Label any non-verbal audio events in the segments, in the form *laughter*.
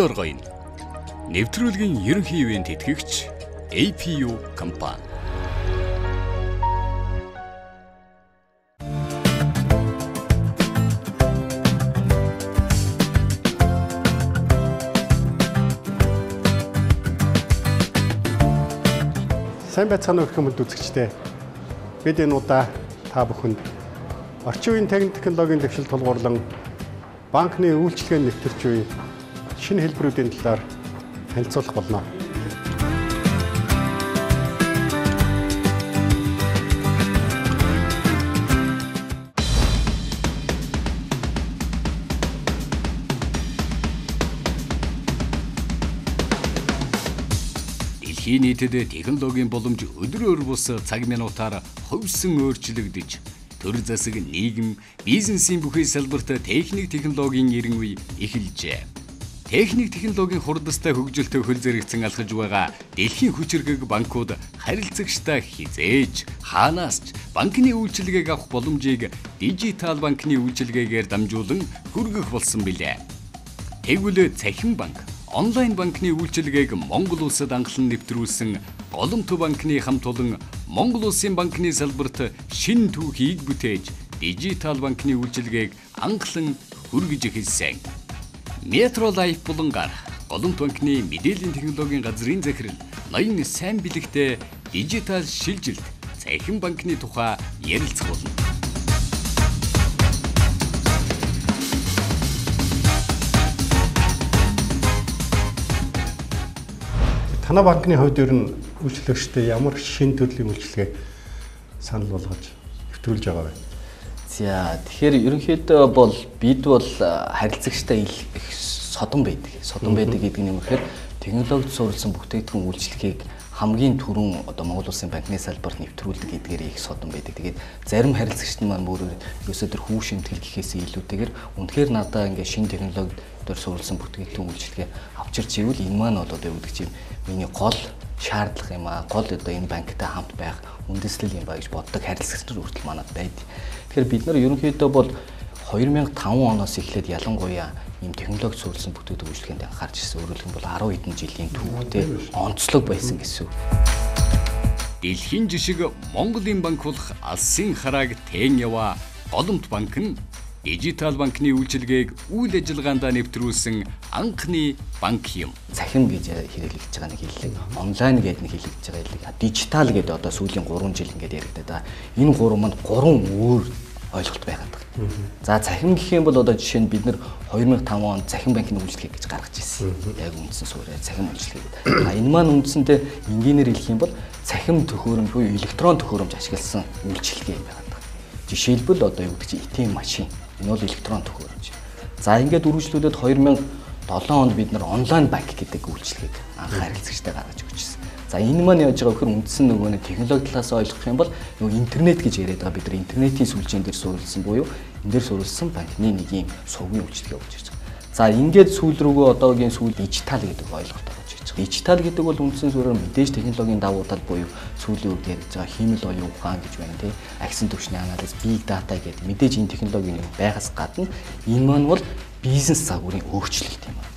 соёлоор гоёно. Нэвтрүүлгийн ерөнхий ивент тэтгэгч APU компани. Сайн байцгаана уу гэх юмд үзэгчдээ. Бид энэ удаа та бүхэнд орчин үеийн технологийн дэвшил тулгуурлан банкны үйлчлэгээ нэвтэрч буй шинэ хэлбэрүүдийн талаар танилцуулах болно. Дэлхийн нийтэд технологийн боломж өдрөөр бус цаг минутаар хөвсөн өөрчлөгдөж төр засаг нийгэм бизнесийн бүхий салбарт техник технологийн ирэн үе эхэлжээ. Техник технологийн хурдастай хөгжилтэй хөл зэрэгцэн алхаж байгаа дэлхийн хүчирхэг банкуд харилцагчтай хизээж хаанаас ч банкны үйлчилгээг авах боломжийг дижитал банкны үйлчилгээгээр дамжуулан хүргэх болсон билээ. Тэгвэл цахим банк онлайн банкны үйлчилгээг Монгол улсад анхлан нэвтрүүлсэн Голомт банкны хамт олон Монгол улсын банкны салбарт шин түүхийг бүтээж дижитал банкны үйлчилгээг анхлан хүргэж эхэлсэн. Metro Life булангаар Голомт банкны мэдээллийн технологийн газрын захирал ноён сайн бэлэгтэй дижитал шилжилт цахим банкны тухай ярилцах болно. Танай банкны хувьд ер нь үйлчлэгчтэй ямар шин төрлийн үйлчлэгээ санал болгож нэвтрүүлж байгаа вэ? За тэгэхээр ерөнхийдөө бол бид бол харилцагчтай их содон байдаг. Содон байдаг гэдэг нь юм гэхээр технологид суурилсан бүтээгдэхүүн үйлчлэгийг хамгийн түрүүн одоо Монгол Улсын банкны салбарт нэвтрүүлдэг гэдгээр их содон байдаг. Тэгээд зарим харилцагчид маань бүр ерөөсөө тэр хүү шимтгэл гэхээс илүүтэйгээр үнэхээр надаа ингээ шин технологид дээр суурилсан бүтээгдэхүүн үйлчлэгээ авчирч ивэл энэ маань одоо юу гэдэг чинь миний гол шаардлага юм аа. Гол одоо энэ банктай хамт байх үндэслэл юм ба гэж боддог харилцагч нар хүртэл манад байд. Тэгэхээр бид нар ерөнхийдөө бол 2005 оноос эхлээд ялангуяа ийм технологи суурилсан бүтээгдэхүүн үйлчлэгэнд анхаарч ирсэн. Өөрөөр хэлбэл 10 хэдэн жилийн түүхтэй онцлог байсан гэсэн үг. Дэлхийн жишг Монголын банк болох Алсын харааг тэн яваа Голомт банк нь дижитал банкны үйлчилгээг үйл ажиллагаандаа нэвтрүүлсэн анхны банк юм. Цахим гэж хэрэглэж байгаа нэг хэллэг, онлайн гэдэг нэг хэлэгдэж байгаа хэллэг. Дижитал гэдэг одоо сүүлийн 3 жил ингээд яригдаад байгаа. Энэ гурван манд гурван өөр ойлголт байгаад байна. За цахим гэх юм бол одоо жишээ нь бид нэр 2005 онд цахим банкны үйлчлэгийг гэж гаргаж ирсэн. Яг үндсэн суурь цахим үйлчлэгийг. А энэ маань үндсэндээ энгийнээр хэлэх юм бол цахим төхөөрөмж буюу электрон төхөөрөмж ашигласан үйлчлэгээ юм байна. Жишээлбэл одоо юу гэдэг чинь ATM машин. Энэ бол электрон төхөөрөмж. За ингээд үргэлжлүүлээд 2007 онд бид нар онлайн банк гэдэг үйлчлэгийг анх харилцагчтай гаргаж өгчсэн. За энэ маань яаж байгаа вөхөр үндсэн нөгөө нэг технологи талаас ойлгох юм бол нөгөө интернет гэж яриад байгаа бид нар интернетийн сүлжээн дээр суурилсан буюу энэ дээр суурилсан банкны нэг юм сувгийн үйлчлэгээ өгч байгаа. За ингээд сүүл рүүгөө одоогийн сүүл дижитал гэдэг ойлголт ирж байгаа. Дижитал гэдэг бол үндсэн суурьаар мэдээж технологийн давуу тал буюу сүүлийн үед ярьж байгаа химэл оюун ухаан гэж байна тий. Агсын түвшний анализ, big data гэдэг мэдээж энэ технологийн байгаас гадна энэ маань бол бизнес загварын өөрчлөлт юм байна.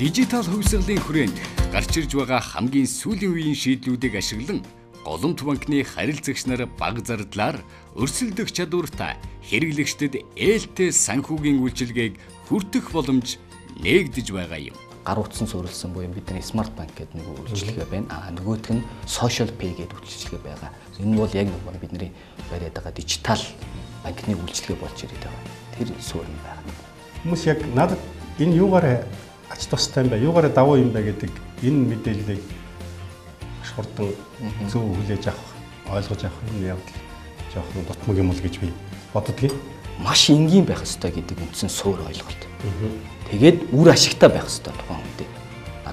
Дижитал хувьсгалын хүрээнд гарч ирж байгаа хамгийн сүүлийн үеийн шийдлүүдийг ашиглан Голомт банкны харилцагч нар баг зардлаар өрсөлдөх чадвартай хэрэглэгчдэд ээлтэй санхүүгийн үйлчилгээг хүртэх боломж нээгдэж байгаа юм. Гар утсан суурилсан буюу бидний смарт банк гэдэг нэг үйлчилгээ байна. Аа нөгөөх нь social pay гэдэг үйлчилгээ байгаа. Энэ бол яг нэг бидний бариад байгаа дижитал банкны үйлчилгээ болж ирээд байгаа. Тэр суурь байна. Хүмүүс яг надад энэ юугаар ач тустай юм бэ? Юугаараа давуу юм бэ гэдэг энэ мэдээллийг маш хурдан зөв хүлээж авах, ойлгож авах энэ явдал жоохон дутмаг юм уу гэж би боддгийн. Маш энгийн байх ёстой гэдэг үндсэн суур ойлголт. Тэгээд үр ашигтай байх ёстой тухайн. А А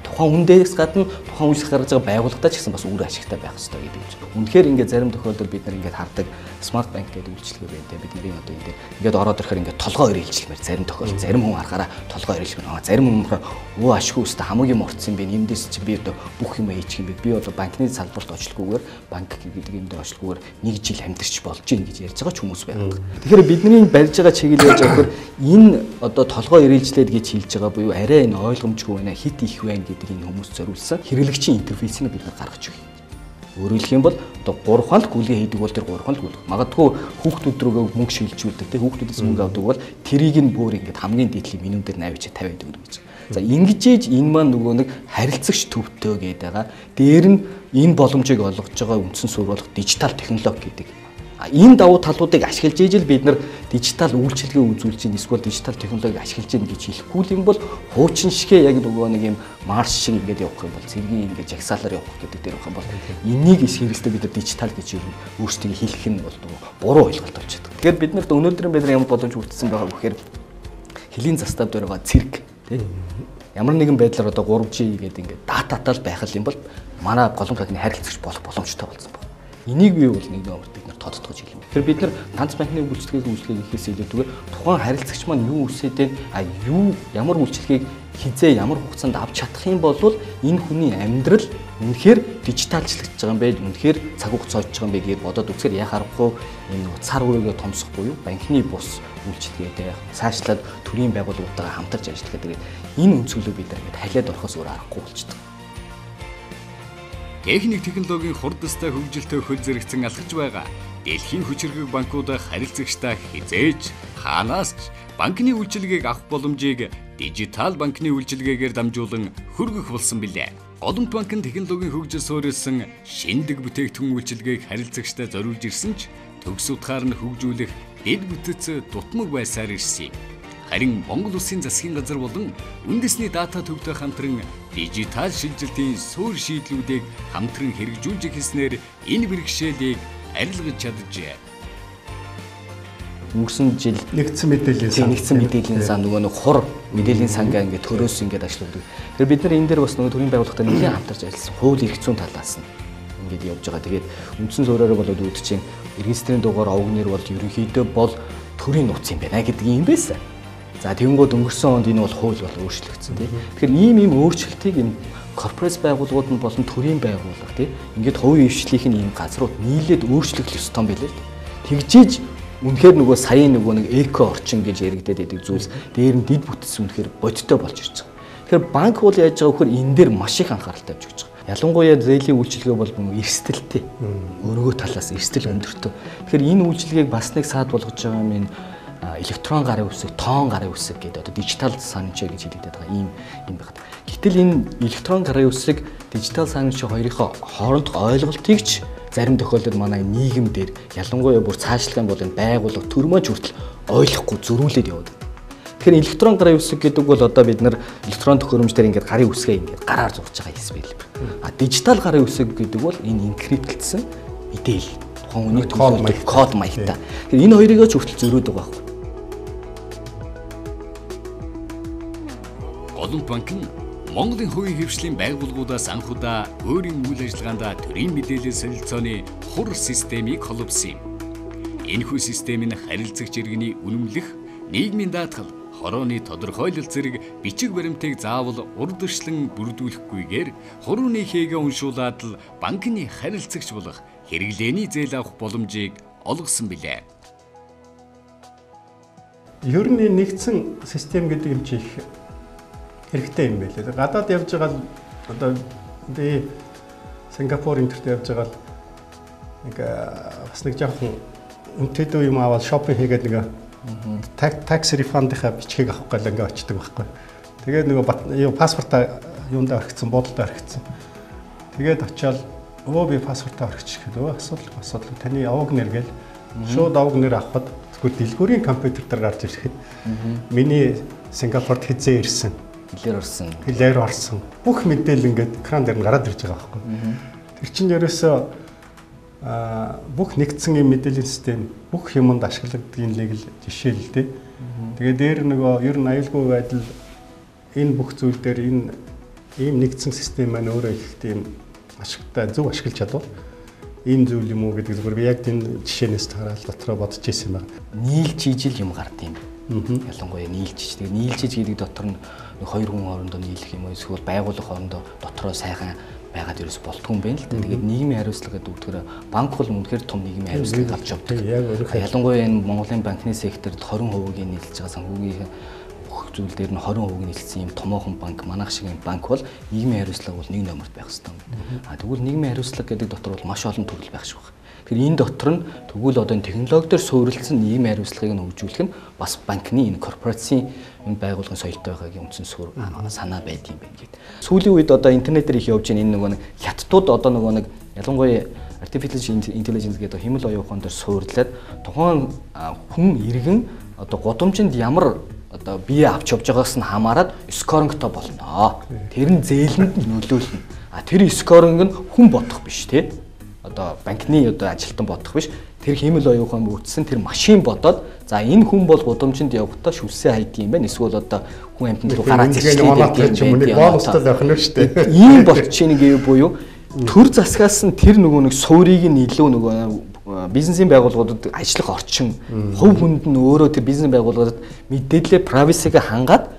тухайн үндээс гадна тухайн үйлчлэх гаргаж байгаа байгууллагатаа ч гэсэн бас үр ашигтай байх хэрэгтэй гэдэг юм. Үнэхээр ингээд зарим тохиолдолд бид нар ингээд хардаг смарт банк гэдэг үйлчлэгээ байна те. Бид нэрийн одоо энэ ингээд ороод ирэхээр ингээд толгоо ирэлжлэмээр зарим тохиолдолд зарим хүн харахаараа толгоо ирэлжлэмээр зарим хүн болохоор өө ашгүй өстө хамгийн мурцсан юм бэ? Эндээс чи би одоо бүх юм хийчих юм бэ? Би одоо банкны салбарт очлохгүйгээр банк гэдэг юмд очлохгүйгээр нэг жил амьдарч болж гин гэж ярьж байгаа ч хүмүүс байдаг. Тэгэхээр бидний барьж байгаа чиглэл яаж авахэр энэ одоо толгоо ирэлжлээд гэж хэлж байгаа буюу арай энэ ойлгомжгүй байна хит их байна гэдэг энэ хүмүүс зориулсан хэрэглэгчийн интерфейсийг бид нар гаргаж өгье. Өөрөөр хэлэх юм бол одоо 3 хоног гүлгээ хийдэг бол тэр 3 хоног гүлгэх. Магадгүй хүүхдүүд рүүгээ мөнгө шилжүүлдэг тийм хүүхдүүдээс мөнгө авдаг бол тэрийг нь бүр ингээд хамгийн дээдлийн менюдээр навиж тавиад өгнө гэж. За ингэж ээж энэ маань нөгөө нэг харилцагч төвтэй гэдэг байгаа. Дээр нь энэ боломжийг олгож байгаа үндсэн болох дижитал технологи гэдэг энэ давуу талуудыг ашиглаж ижил бид нар дижитал үйлчилгээ үзүүлж чинь эсвэл дижитал технологиг ашиглаж чинь гэж хэлэхгүй юм бол хуучин шигэ яг нөгөө нэг юм марш шиг ингээд явах юм бол цэргийн ингээд жагсаалаар явах гэдэг дээр байх юм бол энийг ис хэрэгстэй бид нар дижитал гэж өөрсдөө хэлэх нь бол буруу ойлголт болж байгаа. Тэгэхээр бид нарт өнөөдөр бид нар ямар боломж үлдсэн байгаа вэ гэхээр хэлийн застав дээр байгаа цэрэг тийм ямар нэгэн байдлаар одоо 3G гэдэг ингээд дататал байх юм бол манай голомт хатны харилцагч болох боломжтой болсон. Энийг бий бол нэг номер бид нар тодтогч хэлнэ. Тэгэхээр бид нар ганц банкны үйлчлэгийг үйлчлэгийг ихээс илүүтэйгээр тухайн харилцагч маань юу үсээд байна? А юу ямар үйлчлэгийг хизээ ямар хугацаанд авч чадах юм бол энэ хүний амьдрал үнэхээр дижиталчлагдж байгаа юм бэ? Үнэхээр цаг хугацаа очиж байгаа юм бэ гэж бодоод үзэхээр яхаарахгүй энэ цар хүрээгээ томсох буюу банкны бус үйлчлэгээтэй цаашлаад төрийн байгууллагуудаа хамтарч ажиллах гэдэг энэ өнцгөлөө бид ингээд халиад орохоос өөр аргагүй болчихдог. Техник технологийн хурдастай хөгжилтэй хөл зэрэгцэн алхаж байгаа дэлхийн хүчирхэг банкуудаа харилцагчтай хизээж хаанаас ч банкны үйлчилгээг авах боломжийг дижитал банкны үйлчилгээгээр дамжуулан хөргөх болсон билээ. Голомт банк нь технологийн хөгжил суурилсан шинэдэг бүтээгдэхүүн үйлчилгээг харилцагчтай зориулж ирсэн ч төгс утгаар нь хөгжүүлэх дэд бүтэц дутмаг байсаар ирсэн юм. Харин Монгол Улсын засгийн газар болон үндэсний дата төвтэй хамтран дижитал шилжилтийн суурь шийдлүүдийг хамтран хэрэгжүүлж эхэлснээр энэ бэрхшээлийг арилгаж чаджээ. Өнгөрсөн жил нэгдсэн мэдээллийн сан нэгдсэн мэдээллийн сан нөгөө нэг хур мэдээллийн сангаа ингээд төрөөс ингээд ажилуулдаг. Тэгэхээр бид нар энэ дээр бас нөгөө төрийн байгууллагатай нэлээд хамтарч ажилласан. Хууль эрх зүйн талаас нь ингээд явж байгаа. Тэгээд үндсэн суурьаараа болоод үүдчийн регистрийн дугаар овг нэр бол ерөнхийдөө бол төрийн нууц юм байна гэдэг юм байсан. За тэгэнгүүт өнгөрсөн онд энэ бол хууль бол өөрчлөгдсөн тийм. Тэгэхээр ийм ийм өөрчлөлтийг энэ корпорац байгууллагууд нь болон төрийн байгууллага тийм ингээд хувийн хвшлийнх нь ийм газрууд нийлээд өөрчлөх ёстой юм билээ. Тэгжээж үнэхээр нөгөө саяын нөгөө нэг эко орчин гэж яригдээд байдаг зүйлс дээр нь дид бүтц үнэхээр бодиттой болж ирж байгаа. Тэгэхээр банк бол яаж байгаа вөхөр энэ дээр маш их анхааралтай авч гэж байгаа. Ялангуяа зээлийн үйлчилгээ бол эрсдэлтэй. Өргөө талаас эрсдэл өндөртөө. Тэгэхээр энэ үйлчилгээг бас нэг саад болгож байгаа юм энэ электрон гарын үсэг, тоон гарын үсэг гэдэг одоо дижитал санамжаа гэж хэлэгдэдэг байгаа ийм юм байна. Гэтэл энэ электрон гарын үсэг, дижитал санамж хоёрынхоо хоорондох ойлголтыг ч зарим тохиолдолд манай нийгэм дээр ялангуяа бүр цаашлагын бол энэ байгууллага төрмөж хүртэл ойлгохгүй зөрүүлээд явдаг. Тэгэхээр электрон гарын үсэг гэдэг бол одоо бид нар электрон төхөөрөмжтөр ингээд гарын үсгээ ингээд гараар зурж байгаа хэсэг байл. А дижитал гарын үсэг гэдэг бол энэ инкриптэлсэн мэдээлэл тухайн үнийг код код маягтай. Тэгэхээр энэ хоёрыг ч хүртэл зөрөөд байгаа байхгүй. Голомт банк нь Монголын хувийн хвшлийн байгууллагуудаас анхудаа өөрийн үйл ажиллагаанд төрийн мэдээлэл солилцооны хур системийг холбосон юм. Энэхүү систем нь харилцагч иргэний үнэмлэх, нийгмийн даатгал, хорооны тодорхойлол зэрэг бичиг баримтыг заавал урдчлан бүрдүүлэхгүйгээр хурууны хээгээ уншуулад л банкны харилцагч болох хэрэглээний зээл авах боломжийг олгосон билээ. Ер нь нэгдсэн систем гэдэг юм чи их хэрэгтэй юм байлээ. Гадаад явж байгаа л одоо би Сингапур төртөө явж байгаа л нэг бас нэг жоохон үнэтэй юм аваад шопинг хийгээд нэг такс рефандынхаа бичгийг авах гал ингээ очдөг байхгүй. Тэгээд нөгөө юу паспортаа юундаа орхицсан, буудалдаа орхицсан. Тэгээд очиод өө би паспортаа орхичих гэдэг. Асуудал асуудал таны овог нэр гээл шууд овог нэр авахад тэгвэл дэлгүүрийн компьютер дээр гарч ирэхэд миний Сингапурт хизээ ирсэн Хилээр орсон. Хилээр орсон. Бүх мэдээлэл ингээд экран дээр нь гараад ирж байгаа байхгүй. Тэр чинь ерөөсөө а бүх нэгдсэн юм мэдээллийн систем бүх юмд ашиглагдгийг л жишээ л дээ. Тэгээ дээр нөгөө ер нь аюулгүй байдал энэ бүх зүйл дээр энэ ийм нэгдсэн систем маань өөрөө их тийм ашигтай зөв ашиглаж чадвал ийм зүйл юм уу гэдэг зүгээр би яг энэ жишээнээс хараад дотроо бодож ирсэн байна. Нийлж ижил юм гард юм. Ялангуяа нийлж иж. Тэгээ нийлж иж гэдэг дотор нь хоёр хүн хоорондоо нийлэх юм эсвэл байгууллага хоорондоо дотроо сайхан байгаад ерөөс болтгүй юм байна л да. Тэгээд нийгмийн хариуцлага гэдэг үгээр банк бол үнэхээр том нийгмийн хариуцлага авч явдаг. Ялангуяа энэ Монголын банкны секторт 20% нийлж байгаа санхүүгийн бүх зүйл дээр нь 20% нийлсэн юм томоохон банк манайх шиг юм банк бол нийгмийн хариуцлага бол нэг номерт байх хэрэгтэй юм. А тэгвэл нийгмийн хариуцлага гэдэг дотор бол маш олон төрөл байх шиг байна. Тэгэхээр энэ дотор нь тэгвэл одоо энэ технологиор суурилсан нийгмийн хариуцлагыг нь хөгжүүлэх нь бас банкны энэ корпорацийн энэ байгууллагын соёлтой байгаагийн үндсэн суурь санаа байд юм байна гэд. Сүүлийн үед одоо интернетээр их явж байгаа энэ нөгөө нэг хятадууд одоо нөгөө нэг ялангуяа artificial intelligence гэдэг хэмэл оюухан дээр суурлаад тухайн хүн иргэн одоо годомжинд ямар одоо бие авч явж байгаас нь хамаарат скорингтой болно. Тэр нь зээлэнд нөлөөлнө. А тэр скоринг нь хүн бодох биш тий одоо банкны одоо ажилтан бодох биш тэр хиймэл оюухан үүссэн тэр машин бодоод за энэ хүн бол гудамжинд явахдаа шүлсээ хайдаг юм байна. Эсвэл одоо хүн амьтанд руу гараад ирчихлээ юм байна. бонустай байх нь шүү дээ. Ийм *laughs* болчихно гэв буюу төр засгаас нь тэр нөгөө нэг суурийг нь илүү нөгөө бизнесийн байгууллагуудад ажиллах орчин. Хувь хүнд нь өөрөө тэр бизнес байгууллагуудад мэдээлэл privacy-г хангаад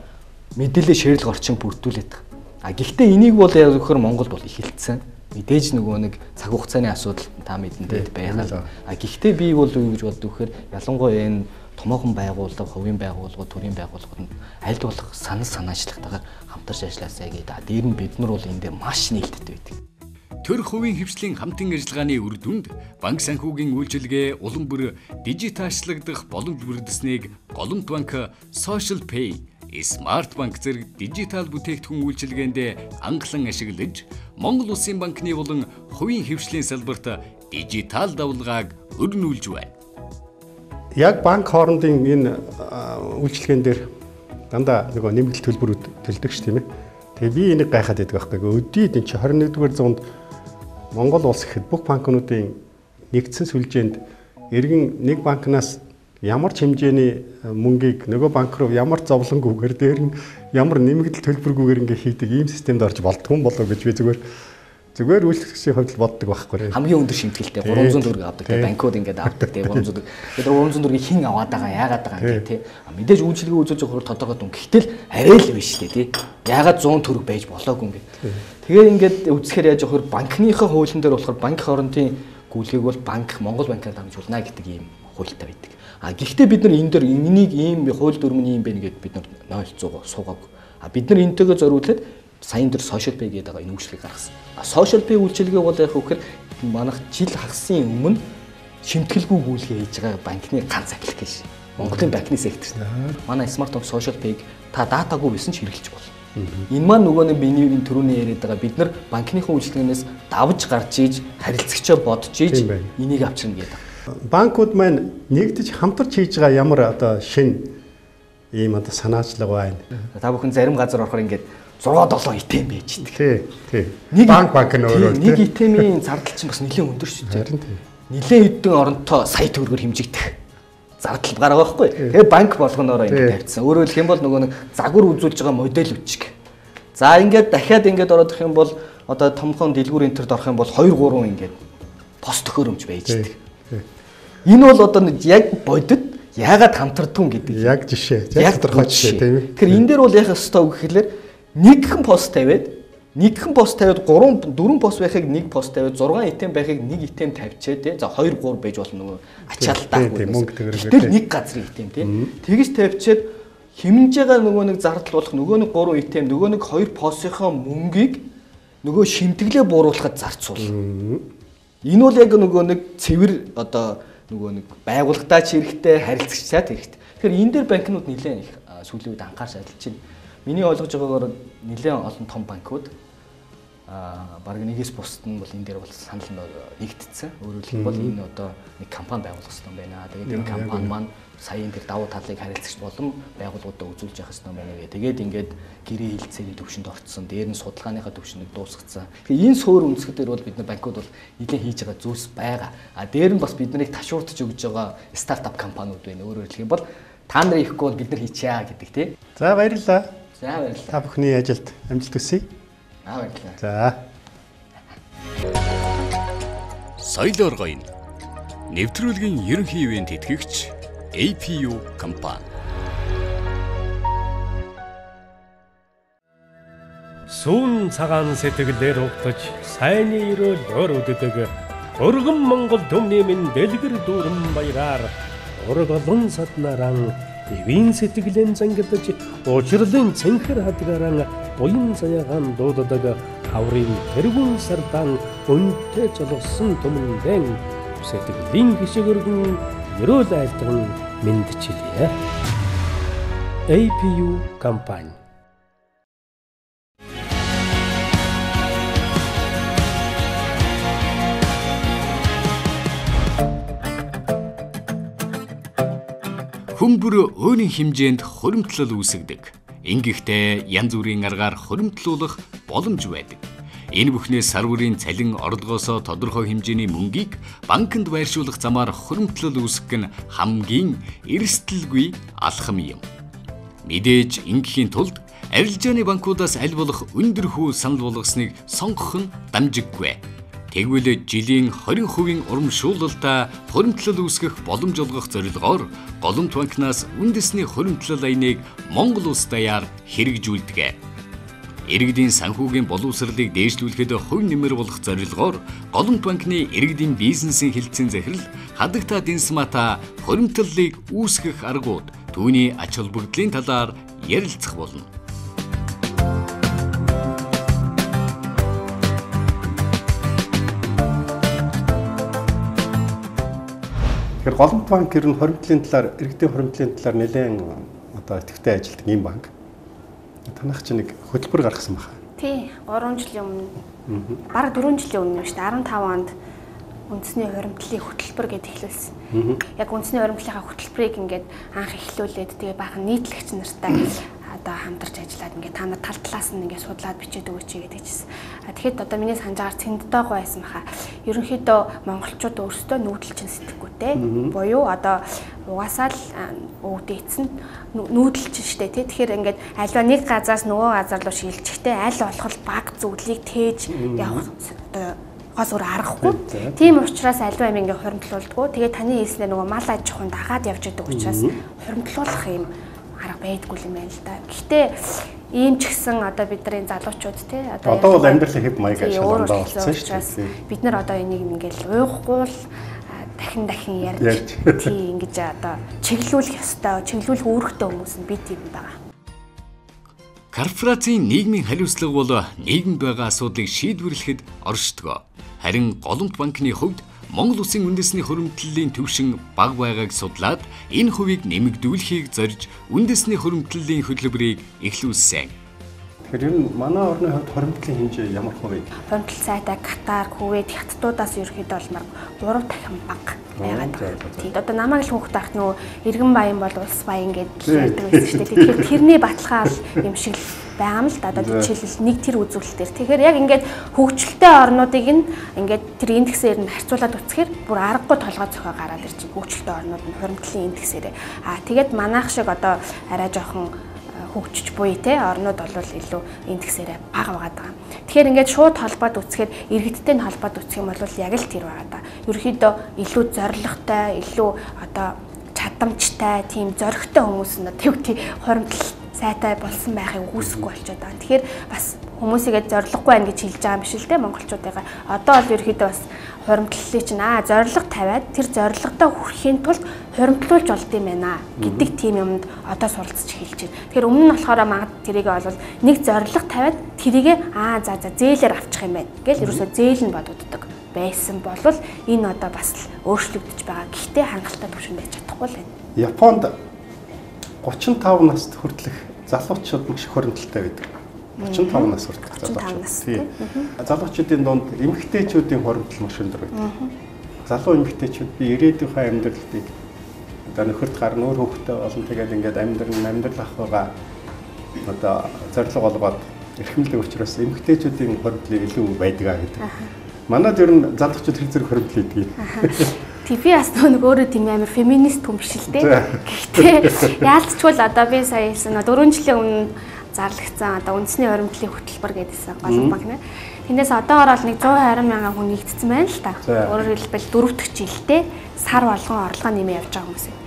мэдээлэл шеэрлэх орчин бүрдүүлээд. А гэхдээ энийг бол яг зөвхөн Монголд бол ихэлцсэн мэдээж нөгөө нэг цаг хугацааны асуудал та мэдэнтэй байгаа. А гэхдээ би бол юу гэж боддог вэхээр ялангуяа энэ томоохон байгууллага, хувийн байгууллагууд, төрийн байгууллагууд нь аль болох санал санаачлагтайгаар хамтарч ажилласаа гэдэг. Дээр нь бид нар бол энэ дээр маш нээлттэй байдаг. Төр хувийн хвшлийн хамтын ажиллагааны үр дүнд банк санхүүгийн үйлчилгээ улам бүр дижиталчлагдах боломж бүрдсэнийг Голомт банк Social Pay Smart банк зэрэг дижитал бүтээгдэхүүн үйлчилгээнд анхлан ашиглаж Монгол Улсын банкны болон хувийн хвшлийн салбарт дижитал давлгааг өрнүүлж байна. Яг банк хоорондын энэ үйлчилгээнд дээр дандаа нөгөө нэмэгдэл төлбөрүүд төлдөг ш тийм ээ. Тэгээ би энийг гайхаад байдаг байхгүй. Өдийд энэ чи 21-р зуунд Монгол улс гэхэд бүх банкнуудын нэгдсэн сүлжээнд эргэн нэг банкнаас ямар ч хэмжээний э, мөнгийг нөгөө банк руу ямар зовлонгүйгээр дээр нь ямар нэмэгдэл төлбөргүйгээр ингээ хийдэг ийм системд орж болдгүй юм болоо гэж би зүгээр зүгээр үйлчлэгчийн хувьд боддог байхгүй. Хамгийн өндөр шимтгэлтэй 300 төгрөг авдаг тийм банкуд ингээд авдаг тийм 300 төгрөг. Тэгэхээр 300 төгрөгийг хэн аваад байгаа яагаад байгаа юм тийм. Мэдээж үйлчлэгээ үзүүлж байгаа хурд тодорхой дүн. Гэтэл арай л биш лээ тийм. Яагаад 100 төгрөг байж болоогүй юм бэ. Тэгээ ингээд үзэхээр яаж явахаар банкныхаа хуулийн дээр болохоор банк хоронтын гүйлгээг бол банк Монгол банкаар дамжуулна гэдэг ийм хуультай байдаг. А гэхдээ бид нар энэ дээр энийг ийм хууль дүрм нь ийм байна гэдээ бид нар 0.100 суугааг. А бид нар энтэйгээ зориулаад саяын дээр social pay гэдэг байгаа энэ үйлчлэгийг гаргасан. А social pay үйлчилгээ бол яг хөөхөр манайх жил хагасын өмнө шимтгэлгүй гүйлгээ хийж байгаа банкны ганц аппликейшн. Монголын банкны сектор. Манай Smart Home Social Pay-г та датагүй бисэн ч хэрэглэж болно. Энэ маань нөгөө нэг миний түрүүний яриад байгаа бид нар банкныхын үйлчлэгнээс давж гарч ийж харилцагчаа бодож ийж энийг авчирна гэдэг банкуд маань нэгдэж хамтарч хийж байгаа ямар одоо шин ийм одоо санаачлага байна. Та бүхэн зарим газар орохоор ингээд 6 7 итэм байж идэг. Тий, тий. Банк банк нь өөрөө тий. Нэг итэмийн зардал чинь бас нэлээд өндөр шүү дээ. Харин тий. Нэлээд хэдэн оронтой сая төгрөгөөр хэмжигдэх зардал гараа байхгүй. Тэгээ банк болгоноороо ингээд тавьчихсан. Өөрөөр хэлэх юм бол нөгөө нэг загвар үзүүлж байгаа модель үчиг. За ингээд дахиад ингээд орох юм бол одоо томхон дэлгүүр энтерд орох юм бол 2 3 ингээд пост төхөөрөмж байж идэг. Энэ бол одоо яг бодит яагаад хамтардгүй гэдэг. Яг жишээ. Яг тодорхой жишээ тийм ээ. Тэгэхээр энэ дээр бол яхах ёстой үг гэхэлэр нэгхэн пост тавиад нэгхэн пост тавиад 3 4 пост байхыг нэг пост тавиад 6 итэм байхыг нэг итэм тавьчаа тий. За 2 3 байж болно нөгөө ачаалтаагүй. Гэтэл нэг газрын итэм тий. Тэгж тавьчаад хэмнэж байгаа нөгөө нэг зардал болох нөгөө нэг 3 итэм нөгөө нэг 2 постынхаа мөнгийг нөгөө шимтгэлээ бууруулахад зарцуул. Энэ бол яг нөгөө нэг цэвэр одоо нөгөө нэг байгууллагатай ч хэрэгтэй, харилцагчтай хэрэгтэй. Тэгэхээр энэ дээр банкнууд нэлээд их сүүлийн үед анхаарч ажиллаж байна. Миний ойлгож байгаагаар нэлээд олон том банкуд баг нэгээс бусд нь бол энэ дээр бол санал нэгдсэн. Өөрөөр хэлбэл энэ одоо нэг компани байгуулах хэрэгтэй байна. Тэгээд энэ компани маань саяын тэр давуу талыг харилцагч болон байгууллагуудаа үзүүлж явах хэрэгтэй байна гэх. Тэгээд ингээд гэрээ хилцээний төвшөнд орцсон. Дээр нь судалгааныхаа төвшөнд дуусгацсан. Тэгэхээр энэ суур үндэслэл дээр бол бид нар банкуд бол нэлээд хийж байгаа зүйлс байгаа. А дээр нь бас бид нарыг ташууртж өгж байгаа стартап компаниуд байна. Өөрөөр хэлэх юм бол та нар ихгүй бол бид нар хийчихье гэдэг тий. За баярлалаа. За баярлалаа. Та бүхний ажилд амжилт хүсье. Аа баярлалаа. За. Соёл оргойн. Нэвтрүүлгийн ерөнхий ивент тэтгэгч APU компани. сүүн цагаан сэтгэлээр угтаж сайнны өрөөл өрөвддөг өргөн Монгол төмний минь дэлгэр дүүрэн баяраар ургалан саднаран эвийн сэтгэлэн зангидаж уучрлын цэнхэр хадгаран буян заягаан дууддаг хаврын тэргүүн сардан өнтэй золгосон төмөндэн сэтгэлийн гişгэргэн өрөөл айлтган мэдчилээ. APU компани Хүмүүр өөрийн хэмжээнд хуримтлал үүсгдэг. Ингэхдээ янз бүрийн аргаар хуримтлуулах боломж байдаг. Энэ бүхнээс сар бүрийн цалин орлогоосоо тодорхой хэмжээний мөнгийг банкнд байршуулах замаар хуримтлал үүсгэх нь хамгийн эрсдэлгүй алхам юм. Мэдээж ингэхийн тулд арилжааны банкудаас аль болох өндөр хүү санал болгосныг сонгох нь дамжиггүй. Тэгвэл жилийн 20% урамшуулалтаа хуримтлал үүсгэх боломж олгох зорилгоор Голомт банкнаас үндэсний хуримтлал аяныг Монгол улс даяар хэрэгжүүлдэг. Иргэдийн санхүүгийн боловсролыг дээшлүүлэхэд хувь нэмэр болох зорилгоор Голомт банкны иргэдийн бизнесийн хилцэн захирал хадагта Динсмата хуримтлалыг үүсгэх аргууд түүний ач холбогдлын талаар ярилцах болно. Тэгэхээр Голомт банк ер нь хоримтлын талаар, иргэдийн хоримтлын талаар нэлээд одоо идэвхтэй ажилладаг ийм банк. Танах чинь нэг хөтөлбөр гаргасан байна. Тий, 3 жилийн өмнө. Бараг 4 жилийн өмнө шүү дээ. 15 онд үндэсний хуримтлалын хөтөлбөр гэдээ эхлүүлсэн. Яг үндэсний хуримтлалынхаа хөтөлбөрийг ингээд анх эхлүүлээд тэгээ баахан нийтлэгч нартай одоо хамтарч ажиллаад ингээд та нар тал талаас нь ингээд судлаад бичээд өгөөч гэдэг чийсэн. А тэгэхэд одоо миний санджаар цэндтэйгоо байсан баха. Ерөнхийдөө монголчууд өөрсдөө нүүдэлчин сэтгэхгүйтэй. Буюу одоо угаасаа л өвдөөцсөн нүүдэлчин штэ тий. Тэгэхээр ингээд альва нэг газраас нөгөө газар руу шилжихтэй аль болох баг зүйлийг тээж явах одоо гол өөр аргагүй. Тийм учраас альва юм ингээ хуримтлуулдгүү. Тэгээ таны хэлснээр нөгөө мал аж ахуйн дагаад явж байгаа учраас хуримтлуулах юм байдгүй юм байна л да. Гэхдээ ийм ч гэсэн одоо бидний залуучууд тий одоо одоо бол амьдрал хэв маяг ашигландаа болсон шүү дээ. Бид нар одоо энийг ингээл уйхгүй л дахин дахин ярьж *laughs* тий ингэж одоо чиглүүлэх ёстой, чиглүүлэх үүрэгтэй хүмүүс нь бид юм байна. Корпорацийн нийгмийн хариуцлага бол нийгэмд байгаа асуудлыг шийдвэрлэхэд оршдог. Харин Голомт банкны хувьд Монгол Улсын үндэсний хөрөмтлөлийн төвшин бага байгааг судлаад энэ хувийг нэмэгдүүлэхийг зорж үндэсний хөрөмтлөлийн хөтөлбөрийг эхлүүлсэн. Тэгэхээр ер нь манай орны хувьд хоримтлын хэмжээ ямар хувь вэ? Хоримтлал сайтай Катар, Кувейт, Хятадуудаас ерөөхдөө болмоор 3 дахин бага байгаад байна. Тийм. Одоо намайг л хүүхд тахт нөгөө иргэн баян бол улс баян гэдэл ярьдаг байсан шүү дээ. Тэгэхээр тэрний баталгаа юм шиг л байгаа юм л да. Одоо жишээлбэл нэг тэр үзүүлэлтээр. Тэгэхээр яг ингээд хөгжилтэй орнуудыг нь ингээд тэр индексээр нь харьцуулаад үзэхээр бүр аргагүй толгой цохоо гараад ирчих. Хөгжилтэй орнууд нь хуримтлалын индексээрээ. Аа тэгээд манайх шиг одоо арай жоохон хөгжиж буй те орнууд бол илүү индексээрээ бага байгаа даа. Тэгэхээр ингээд шууд холбоод үсгээр иргэдтэй нь холбоод үсэх юм бол яг л тэр байгаа даа. Ерөнхийдөө илүү зоригтой, илүү одоо чадамжтай, тийм зоригтой хүмүүс нь төв тий хоримтлал сайтай болсон байхыг үүсэхгүй болчиход байгаа. Тэгэхээр бас хүмүүсийгээ зориггүй байна гэж хэлж байгаа юм биш л те монголчуудыгаа. Одоо бол ерөөхдөө бас хуримтлалыг чинь аа зориг тавиад тэр зоригтой хүрэхийн тулд хуримтлуулж болд юм байна гэдэг тийм юмд одоо суралцж эхэлж байна. Тэгэхээр өмнө нь болохоор магад тэрийгээ бол нэг зориг тавиад тэрийгээ аа за за зээлээр авчих юм байна. Гэл ерөөсөө зээл нь бодогддог байсан бол энэ одоо бас өөрчлөгдөж байгаа. Гэхдээ хангалттай төвшөнд байж чадахгүй л байна. Японд 35 наст хүртэлх залуучууд маш их хуримтлалтай байдаг. 35 нас хүртэлх залуучууд. Тийм. Залуучуудын дунд эмэгтэйчүүдийн хуримтлал маш өндөр байдаг. Залуу эмэгтэйчүүд би ирээдүйнхээ амьдралыг одоо нөхөрт гарна өөр хүүхдтэй олон тэгээд ингээд амьдрал амьдрал ахыгаа одоо зориг болгоод эрхэмлэх учраас эмэгтэйчүүдийн хуримтлал илүү байдгаа гэдэг. Манад ер нь залуучууд тэр зэрэг хуримтлал идэг. ТV бас нэг өөрөө тийм амар феминист хүн биш л дээ. Гэхдээ яалтчгүй л одоо би сая хэлсэн 4 жилийн өмнө зарлагдсан одоо үндэсний хуримтлалын хөтөлбөр гэдээсэн голланд банк нэ. Тэндээс одоогоор бол нэг 120 мянган хүн нэгдсэн байна л та. Өөрөөр хэлбэл дөрөвдөг жилдээ сар болгон орлого нэмээ явж байгаа хүмүүс.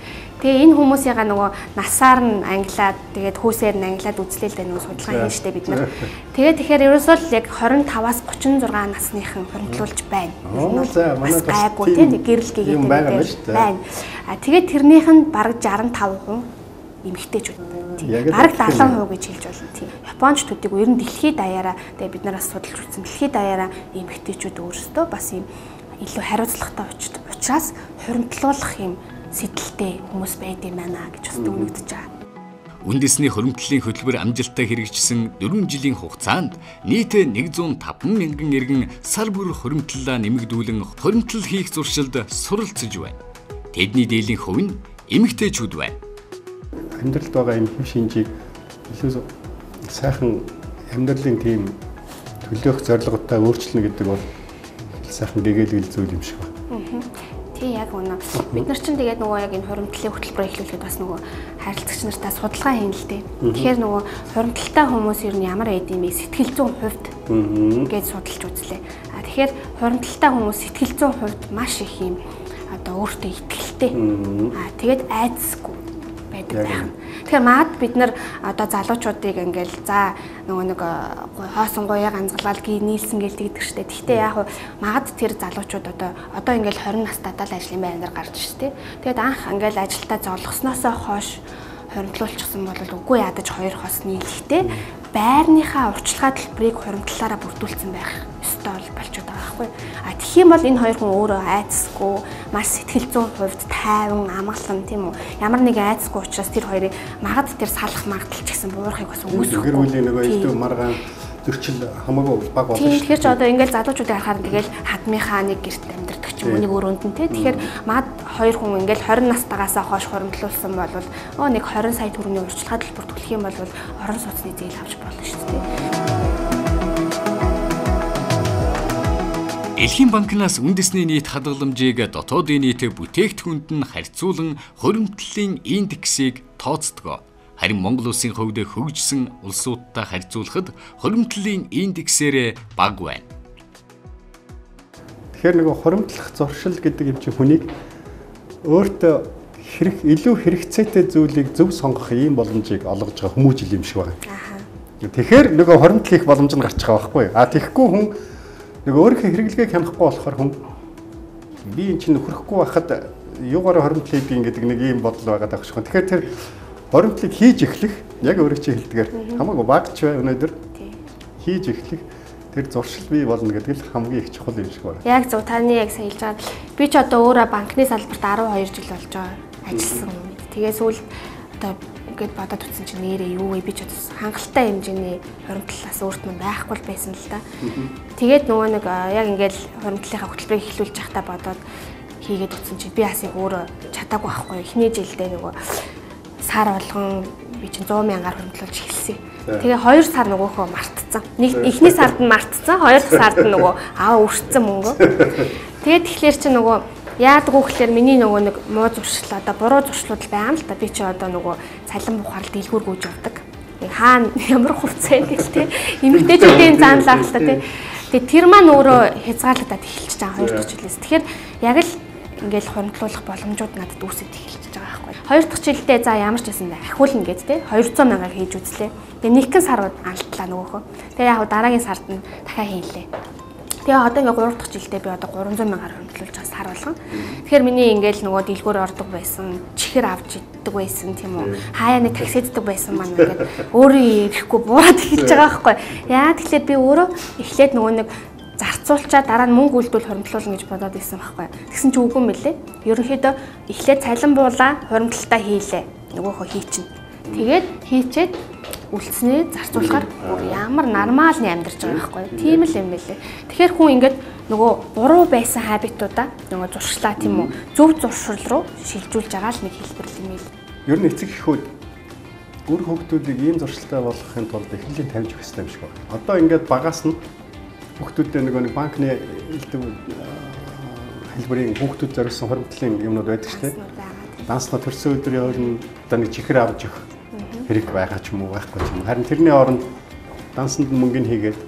Тэгээ энэ хүмүүсийнхаа нөгөө насаар нь англиад тэгээд хүүсээр нь англиад үзлээл дээ нөгөө судалгаа хийн штэ бид нар. Тэгээд тэгэхээр ерөөсөө л яг 25-аас 36 насныхан хоригдлуулж байна. Манай гайгүй тийм гэрэл гээгээд байна. А тэгээд тэрнийх нь бараг 65% эмэгтэйчүүд. Бараг 70% гэж хэлж болно тийм. Японч төдийг ер нь дэлхийд даяараа тэгээ бид нараас судалж үзсэн дэлхийд даяараа эмэгтэйчүүд өөрсдөө бас ийм илүү хариуцлагатай учраас хуримтлуулах юм сэтэлтэй хүмүүс байд юм байна гэж бас дүгнэгдэж байгаа. Үндэсний хөрөмтлөлийн хөтөлбөр амжилттай хэрэгжсэн 4 жилийн хугацаанд нийт 105 мянган иргэн сар бүр хөрөмтлөлөө нэмэгдүүлэн хөрөмтлөл хийх зуршилд суралцж байна. Тэдний дээлийн хувь нь эмэгтэйчүүд байна. Амьдралд байгаа юм хэв шинжийг илүү сайхан амьдралын тийм төлөөх зорилготой өөрчлөнө гэдэг бол сайхан дэгэлгэл зүйл юм шиг байна. Үнэ. Бид нар чинь тэгээд нөгөө яг энэ хуримтлалын хөтөлбөр эхлүүлэхэд бас нөгөө харилцагч нартай судалгаа хийн л дээ. Тэгэхээр нөгөө хуримтлалтай хүмүүс ер нь ямар байд юм бэ? Сэтгэл зүйн хувьд гэж судалж үзлээ. А тэгэхээр хуримтлалтай хүмүүс сэтгэл зүйн хувьд маш их юм одоо өөртөө ихтэй. А тэгээд айцсгүй байдаг. Тэгэхээр маад бид нар одоо залуучуудыг ингээл за нөгөө нэг хоосон гоёа ганцгалал гээ нийлсэн гээл тэгдэг штэ. Гэхдээ яг магад тэр залуучууд одоо одоо ингээл 20 настайдаа л ажлын байраар гарч штэ. Тэгээд анх ингээл ажилдаа зоолгосноосоо хойш хоримтлуулчихсан бол үгүй ядаж хоёр хос нийлэхтэй байрныхаа урчлагаа төлбөрийг хуримтлалаараа бүрдүүлсэн байх ёстой бол болчиход байгаа байхгүй. А тэгэх юм бол энэ хоёр хүн өөрөө айцсгүй, маш сэтгэл зүйн хувьд тайван, амгалан тийм үү. Ямар нэг айцсгүй учраас тэр хоёрыг магад тэр салах магадлал ч гэсэн буурахыг бас үүсэхгүй. Гэр бүлийн нөгөө элдв маргаан зөрчил хамаагүй баг болно. Тэгэхээр ч одоо ингээл залуучуудыг харахаар тэгэл хадмынхаа нэг гэрт амьдардаг ч юм уу нэг өрөөнд нь тий. Тэгэхээр мад хоёр хүн ингээл 20 настайгаас хойш хуримтлуулсан бол оо нэг 20 сая төгрөгийн урьдчилгаа төлбөр төлөх юм бол орон сууцны зээл авч болно шүү дээ. Дэлхийн банкнаас үндэсний нийт хадгаламжийг дотоодын нийт бүтээгдэхүүнд нь харьцуулан хуримтлалын индексийг тооцдог. Харин Монгол улсын хувьд хөгжсөн улсуудтай харьцуулахад хоримтлалын индексээр бага байна. Тэгэхээр нөгөө хоримтлах зуршил гэдэг юм чинь хүнийг өөртөө хэрэг илүү хэрэгцээтэй зүйлийг зөв сонгох ийм боломжийг олгож байгаа хүмүүжил юм шиг байна. Тэгэхээр нөгөө хоримтлал их боломж нь гарч байгаа байхгүй. А тэгэхгүй хүн нөгөө өөрийнхөө хэрэглэгийг хянахгүй болохоор хүн би эн чинь нөхрөхгүй байхад юугаар хоримтлал хийдэг гэдэг нэг ийм бодол байгаа даа шүү. Тэгэхээр тэр Боримтлыг хийж эхлэх яг өөрөө чи хэлдгээр хамаагүй багч бай өнөөдөр хийж эхлэх тэр зуршил бий болно гэдэг л хамгийн их чухал юм шиг байна. Яг зөв таны яг сайн хэлж байгаа. Би ч одоо өөрөө банкны салбарт 12 жил болж байгаа ажилласан. Тэгээ сүүл одоо ингээд бодоод утсан чинь нэрээ юу вэ би ч хангалттай хэмжээний хуримтлалаас өөрт нь байхгүй байсан л да. Тэгээд нөгөө нэг яг ингээд хуримтлалынхаа хөтөлбөрийг эхлүүлж байхдаа бодоод хийгээд утсан чинь би бас яг өөрөө чадаагүй байхгүй. Эхний жилдээ нөгөө сар болгон би чинь 100 мянгаар хөндлөж эхэлсэн. Тэгээ 2 сар нөгөөхөө мартцсан. Нэг эхний сард нь мартцсан, хоёр дахь сард нь нөгөө аа өртсөн мөнгө. *laughs* Тэгээд тэгэхээр чи нөгөө яадаг вэ гэхээр миний нөгөө нэг муу зуршил одоо буруу зуршлууд байгаа л да. Би чи одоо нөгөө цалин бухаар дэлгүүр гүйж явдаг. Хаана *laughs* ямар хувцас юм гээл те. Эмэгтэйчүүдийн заанлаа л та те. Тэгээ тэр маань өөрөө хязгаарлагдаад эхэлчихэж байгаа хоёр дахь жилээс. Тэгэхээр яг л ингээл хөндлөх боломжууд надад үүсэж эхэлж Хоёр дахь жилдээ за ямар ч байсан ахиулна гэд те 200 мянгаар хийж үзлээ. Тэгээ нэгэн сар алдлаа нөгөөхөө. Тэгээ яг дараагийн сард нь дахиад хийлээ. Тэгээ одоо ингээ 3 дахь жилдээ би одоо 300 мянгаар хөндлүүлж байгаа сар болгон. Тэгэхээр миний ингээл нөгөө дэлгүүр ордог байсан, чихэр авч иддэг байсан тийм үү. Хаяа нэг таксиддаг байсан маань ингээд өөрөө ирэхгүй буураад *laughs* эхэлж байгаа байхгүй. Яа тэгэхээр би өөрөө эхлээд нөгөө нэг зарцуулчаа дараа нь мөнгө үлдүүл хоримтлуулна гэж бодоод исэн байхгүй. Тэгсэн чи үгүй мөлий. Ерөнхийдөө эхлээд цалин буулаа, хоримтлалтаа хийлээ. Нөгөөхөө хийчин. Тэгээд хийчээд үлдснээ зарцуулахаар ямар нормалны амьдарч байгаа байхгүй. Тийм л юм байлээ. Тэгэхээр хүн ингээд нөгөө буруу байсан хабитуудаа нөгөө зуршлаа тийм үү зөв зуршил руу шилжүүлж байгаа л нэг хэлбэр юм ийм. Ер нь эцэг эхүүд үр хөвгтүүдийг ийм зуршилтай болгохын тулд эхлэлийн тавьж хэрэгтэй юм шиг байна. Одоо ингээд багаас нь хүүхдүүдтэй нөгөө нэг банкны элдв хэлбэрийн хүүхдүүд зориулсан хуримтлалын юмнууд байдаг шүү дээ. Данснаа төрсөн өдрийн ойрн одоо нэг чихэр авч өгөх хэрэг байгаа ч юм уу байхгүй ч юм. Харин тэрний оронд дансанд мөнгөний хийгээд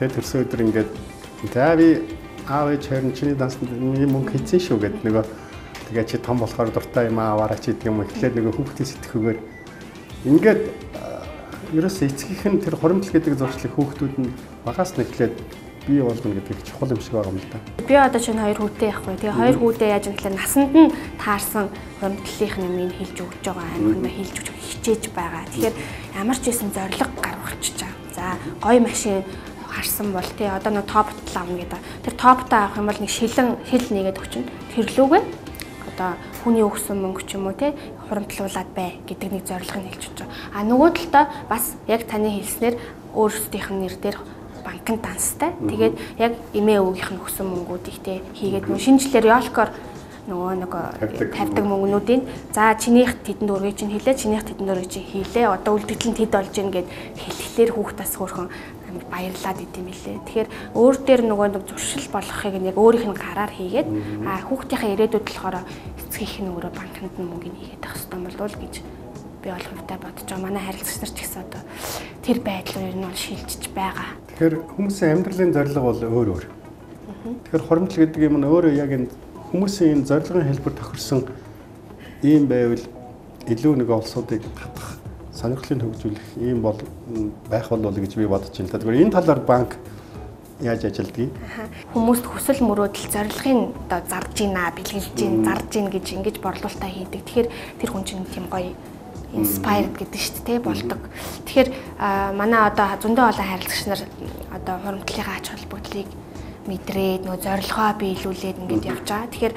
тэгээ төрсөн өдөр ингээд за би аав ээж нь чиний дансанд ийм мөнгө хийсэн шүү гэд нөгөө тэгээ чи том болохоор дуртай юм аваараа чи гэдэг юм эхлээд нөгөө хүүхдийн сэтгэхүйгээр ингээд ерөөсөө эцгийнх нь тэр хоримтл гэдэг зуршлыг хүүхдүүд нь багаас нь эхлээд бий болгоно гэдэг чухал юм шиг байгаа юм л да. Би одоо чинь хоёр хүүтэй явахгүй. Тэгээ хоёр хүүтэй яаж юм гэхээр насанд нь таарсан хуримтлалынх нь юм хэлж өгч байгаа аминд хэлж өгч хичээж байгаа. Тэгэхээр ямар ч байсан зориг гаргачихж байгаа. За гоё машин харсан бол тий одоо нэг топтл авна гэдэг. Тэр топтоо авах юм бол нэг шилэн хил нэгээд өгчнө. Тэрлүүгээ одоо хүний өгсөн мөнгө ч юм уу тий хуримтлуулад бай гэдэг нэг зорилгыг хэлж өгч байгаа. А нөгөө талдаа бас яг таны хэлснээр өөрсдийнх нь нэр дээр банкнд данстай. Тэгээд яг эмээ өвгийнх нь өгсөн мөнгүүдийг те хийгээд нөө шинжлэлээр ёлкор нөгөө нэг тавьдаг мөнгнүүдийн за чинийх тэдэнд өргөж чинь хийлээ чинийх тэдэнд өргөж чинь хийлээ одоо үлдэгдэл нь тэд болж гин гэд хэлхлээр хүүхдээс хөөрхөн амар баярлаад идэм билээ. Тэгэхээр өөр дээр нөгөө нэг зуршил болгохыг нь яг өөрийнх нь гараар хийгээд а хүүхдийнхээ ирээдүйд болохоор эцгийнх нь өөрөө банкнд нь мөнгөний хийгээд авах хэрэгтэй болов гэж би бол хувьдаа бодож байгаа. Манай харилцагч нар ч гэсэн одоо тэр байдал руу ер нь бол шилжиж байгаа. Тэгэхээр хүмүүсийн амьдралын зорилго бол өөр өөр. Тэгэхээр хоримтл гэдэг юм нь өөрөө яг энэ хүмүүсийн энэ зорилгын хэлбэр тохирсон ийм байвал илүү нэг олсуудыг татах сонирхлыг хөгжүүлэх ийм бол байх болов гэж би бодож байна. Тэгэхээр энэ талаар банк яаж ажилдгийг хүмүүст хүсэл мөрөөдөл зорилгын оо зарж гинэ бэлгэлж гин зарж гин гэж ингэж борлуулалтаа хийдэг. Тэгэхээр тэр хүн чинь тийм гоё inspired гэдэг шүү дээ болдог. Тэгэхээр манай одоо зөндөө олон харилцагч нар одоо хуримтлалын ач холбогдлыг мэдрээд нөгөө зорилгоо биелүүлээд ингэж явж байгаа. Тэгэхээр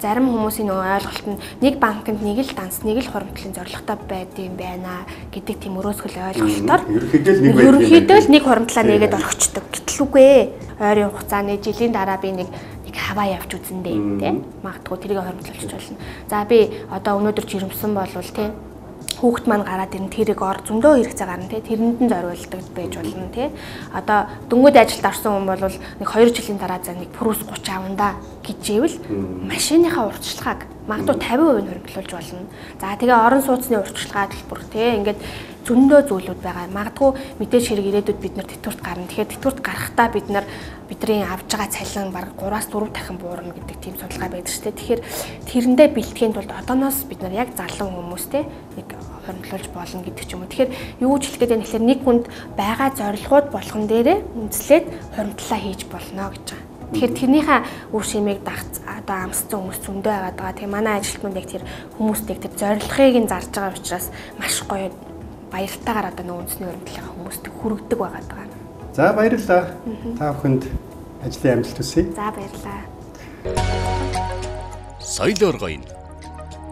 зарим хүмүүсийн нөгөө ойлголт нь нэг банкнд нэг л данс, нэг л хуримтлалын зорилготой байдığım байна гэдэг тийм өрөөсгөл ойлголтоор ерөнхийдөө л нэг хуримтлаа нэгээд орхичдаг. Гэтэл үгүй ээ. Ойрын хугацааны жилийн дараа би нэг нэг хаваа явж үзэндээ тий. Магадгүй тэрийг хуримтлуулж болно. За би одоо өнөөдөр жирэмсэн болвол тий хүүхэд маань гараад ирэн тэрийг ор зөндөө хэрэгцээ гарна тий тэрэнд нь зориулдаг байж болно тий одоо дөнгөд ажилд орсон хүн бол нэг 2 жилийн дараа за нэг прус 30 авандаа гэж ивэл машиныхаа уртчлагыг магадгүй 50% нь хөрөнгөлүүлж болно. За тэгээ орон сууцны уртчлагаа төлбөр тий ингээд зөндөө зүйлүүд байгаа. Магадгүй мэдээж хэрэг ирээдүйд бид нар тэтгэврт гарна. Тэгэхээр тэтгэврт гарахдаа бид нар бидний авж байгаа цалин баг 3-аас 4 дахин буурна гэдэг тийм судалгаа байдаг шүү дээ. Тэгэхээр тэрэндээ бэлтгэхийн тулд одооноос бид нар яг залуу хүмүүстэй нэг хоригдлуулж болно гэдэг ч юм уу. Тэгэхээр юу ч хэлэх гээд байна гэхээр нэг хүнд байгаа зорилгууд болгон дээрээ үндэслээд хоримтлаа хийж болно гэж байгаа. Тэгэхээр тэрнийхээ үр шимийг дагц одоо амсцсан хүмүүс зөндөө байгаад байгаа. Тэгээ манай ажилтнууд яг тэр хүмүүстэй тэр зорилгыг нь зарж байгаа учраас маш гоё баяртайгаар одоо нөө үндэсний өрөмтлөгийн хүмүүст хүргэдэг байгаа. За баярлалаа. Та бүхэнд ажлын амжилт хүсье. За баярлалаа. Соёл оргойн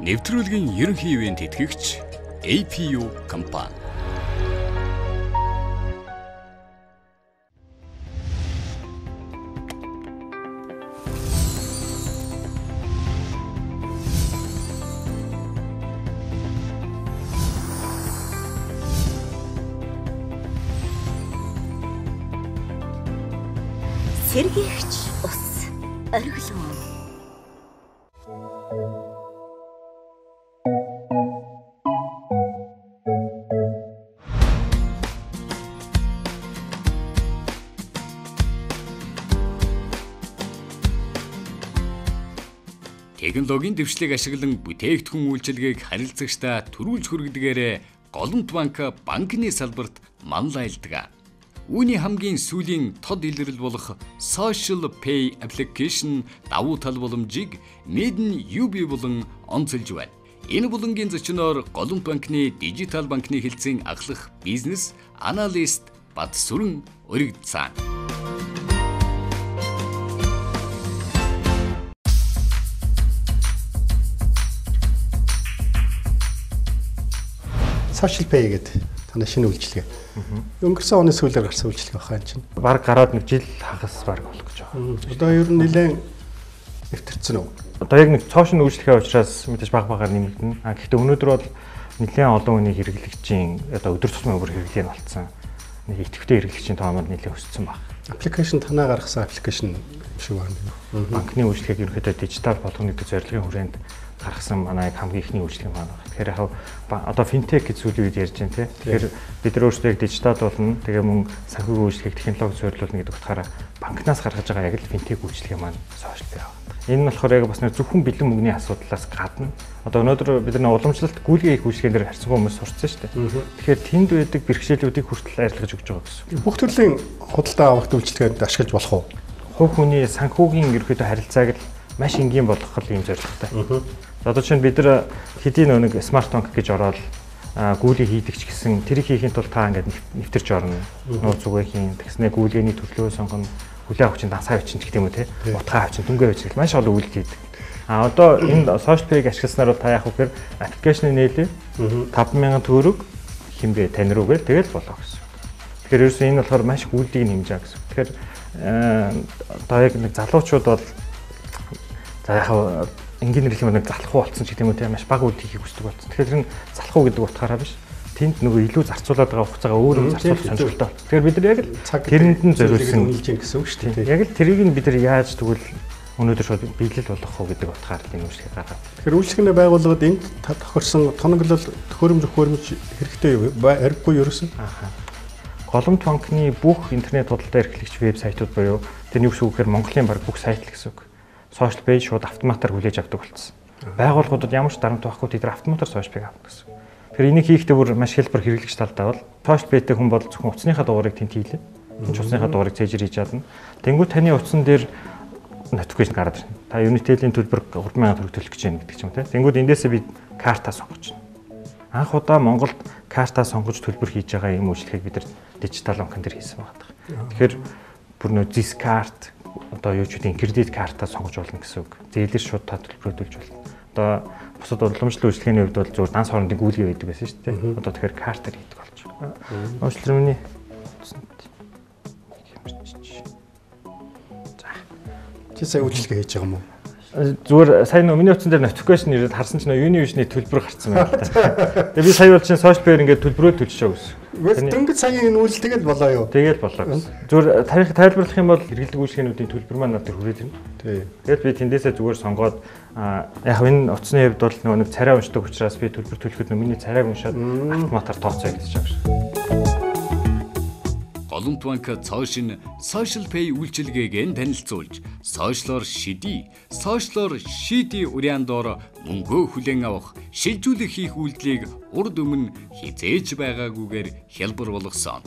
нэвтрүүлгийн ерөнхий ивент тэтгэгч APU компани. Сэргийгч ус ориглон Технологийн дэвшлиг ашиглан бүтээгдэхүүн үйлчилгээг харилцагчдаа төрүүлж хүргədгээрээ Голомт банк банкны салбарт манлайлдаг. Үүний хамгийн сүүлийн тод илрэл болох Social Pay application давуу тал боломжийг Medn UB болон онцолж байна. Энэ булангийн зочноор Голомт банкны дижитал банкны хэлцэн ахлах бизнес аналист Бат Сүрэн өргөдсөн. Social Pay гэдэг танай шинэ үйлчилгээ. Өнгөрсөн оны сүүлээр гарсан үйлчилгээ байна чинь. Бараг гараад нэг жил хагас бараг болох гэж байгаа. Одоо ер нь нэлээд нэвтэрсэн үү? Одоо яг нэг цоошин үйлчлэгээ учраас мэдээж баг багаар нэмэгдэнэ. А гэхдээ өнөөдөр бол нэлээд олон хүний хэрэглэгчийн одоо өдөр тутмын өвөр хэрэглээ нь болцсон. Нэг идэвхтэй хэрэглэгчийн тоомод нэлээд өссөн баг. Аппликейшн танаа гаргасан аппликейшн шиг байна. банкны үйлчлэгийг ерөнхийдөө дижитал болгоно гэдэг зорилгын хүрээнд гаргасан манай хамгийн ихний үйлчлэг маань байна. Тэгэхээр яг одоо финтек гэж сүүлийн үед ярьж байна тий. Тэгэхээр бид нар өөрсдөө яг дижитал болно. Тэгээ мөн санхүүгийн үйлчлэгийг технологи суйрлуулна гэдэг утгаараа банкнаас гаргаж байгаа яг л финтек үйлчлэгийн маань сошиал бай байгаа. Энэ нь болохоор яг бас нэг зөвхөн бэлэн мөнгөний асуудлаас гадна одоо өнөөдөр бид нар уламжлалт гүйлгээ их үйлчлэгээр харьцангуй хүмүүс сурцсан шүү дээ. Тэгэхээр тэнд байдаг бэрхшээлүүдийг хүртэл арилгаж өгч байгаа гэсэн. Бүх төрлийн худалдаа авалт үйлчлэгэнд ашиглаж болох уу? Хувь хүний санхүүгийн ерөөдөө харилцааг л маш энгийн болгох юм зорилготой. За одоо чинь бид нар хэдийн нэг смарт банк гэж ороод а, гүйлийг хийдэг ч гэсэн тэрийг хийхин тулд та ингээд нэв- нэвтэрч орно. Нууц үгээ хийн. Тэгснэ гүйлгээний төлөвлөгөө сонгоно. Хүлээ авах чинь дансаа авчин гэх юм уу те. Утгаа авчин дүнгээ авчин гэх маш олон үйлдэл хийдэг. А одоо энэ social pay-г ашигласнаар бол та яах вэ гэхээр аппликейшн нээлээ 5000 төгрөг хинбэ тань руу гээл тэгэл болоо гэсэн. Тэгэхээр ерөөсөө энэ болохоор маш их үйлдийг нэмж байгаа гэсэн. Тэгэхээр э, одоо яг нэг залуучууд бол за яг энгийн нэрлэх юм нэг залхуу болсон ч гэдэг юм уу тийм маш бага үйл хийхийг хүсдэг болсон. Тэгэхээр энэ залхуу гэдэг утгаараа биш. Тэнд нөгөө илүү зарцуулаад байгаа хугацаагаа өөр өөр зарцуулах сонирхолтой. Тэгэхээр бид нар яг л тэрэнд нь зориулсан нийлж гин гэсэн үг шүү дээ. Яг л тэрийг нь бид нар яаж тэгвэл өнөөдөр шууд биелэл болгох уу гэдэг утгаар энэ үйлчлэгийг гаргаад. Тэгэхээр үйлчлэгнээ байгууллагад энд тохирсон тоноглол төхөөрөмж төхөөрөмж хэрэгтэй Ариггүй ерөөсөн. Ааха. Голомт банкны бүх интернет худалдаа эрхлэгч вебсайтууд буюу тэр нь юу гэсэн үг гэхээр Монголын баг бүх сайт л гэсэн үг. Social page шууд автоматар хүлээж авдаг болсон. Байгууллагуудад ямар ч дарамт байхгүй тэд автоматар social page авдаг гэсэн. Тэгэхээр энийг хийхдээ бүр маш хэлбэр хэрэглэгч талдаа бол social page-тэй хүн бол зөвхөн утасныхаа дугаарыг тэнд хийлээ. Энд ч утасныхаа дугаарыг цээжэр хийж чадна. Тэнгүү таны утсан дээр notification гараад ирнэ. Та Unitel-ийн төлбөр 3000 төгрөг төлөх гэж байна гэдэг ч юм те. Тэнгүүд эндээсээ би картаа сонгож байна. Анх удаа Монголд картаа сонгож төлбөр хийж байгаа юм үйлчлэгийг бид нар дижитал банкн дээр хийсэн байгаа. Тэгэхээр бүр нөө Zis card одоо юу ч үгүй кредит картаа сонгож болно гэсэн үг. Зээлэр шууд та төлбөрөөлж болно. Одоо бусад уламжлалт үйлчлэгээний хувьд бол зөвхөн данс хоорондын гүйлгээ байдаг байсан шүү дээ. Одоо тэгэхээр картаар хийдэг болж байгаа. Уучлаарай миний Чи сая үйлчлэгээ хийж байгаа юм уу? Зүгээр сайн нөө миний утсан дээр notification ирээд харсан чинь юуны юушны төлбөр гарсан байна л та. Тэгээ би сая бол чинь social player ингээд төлбөрөө төлчихөө гэсэн. Үгүй дөнгөж саяын энэ үйлс тэгэл болоо юу? Тэгэл болоо гэсэн. Зүгээр тарих тайлбарлах юм бол хэрэглэг үйлчлэгээнүүдийн төлбөр маань надад хүрээд ирнэ. Тий. Тэгэл би тэндээсээ зүгээр сонгоод яг энэ утасны хувьд бол нөгөө нэг царай уншдаг учраас би төлбөр төлөхөд миний царайг уншаад автоматар тооцоо гэж байгаа шүү. Голомт банк цоошин social pay үйлчилгээг нь танилцуулж, сошиалор шидий, сошиалор шиди уриандор мөнгөө хүлээн авах, шилжүүлэх хийх үйлдэлийг урд өмнө хизээж байгаагүйгээр хялбар болгосон.